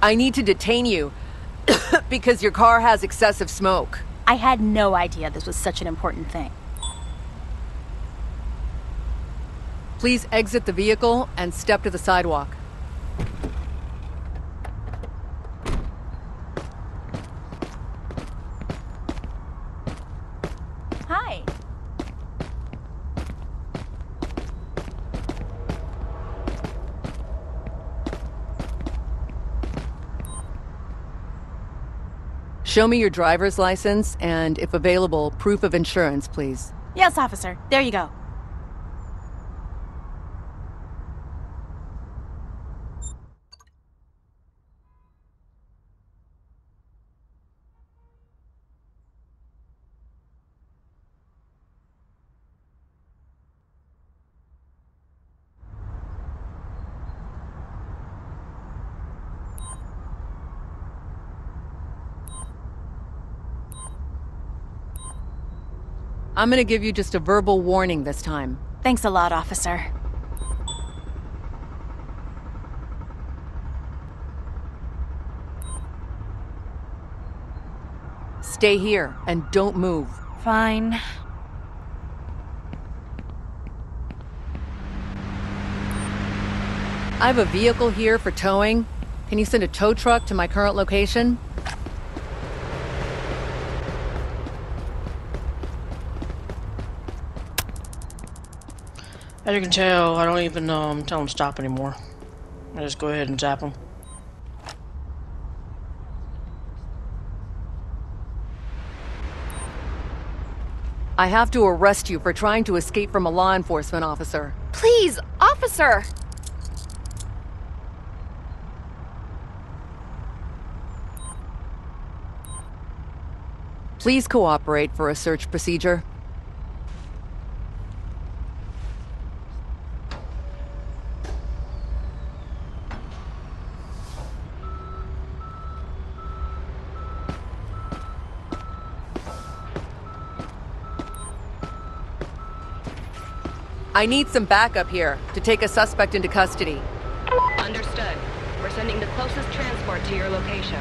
I need to detain you because your car has excessive smoke. I had no idea this was such an important thing. Please exit the vehicle and step to the sidewalk. Hi. Show me your driver's license and, if available, proof of insurance, please. Yes, officer. There you go. I'm gonna give you just a verbal warning this time. Thanks a lot, officer. Stay here and don't move. Fine. I have a vehicle here for towing. Can you send a tow truck to my current location? As you can tell, I don't even um, tell them stop anymore. I just go ahead and zap them. I have to arrest you for trying to escape from a law enforcement officer. Please, officer! Please cooperate for a search procedure. I need some backup here to take a suspect into custody. Understood. We're sending the closest transport to your location.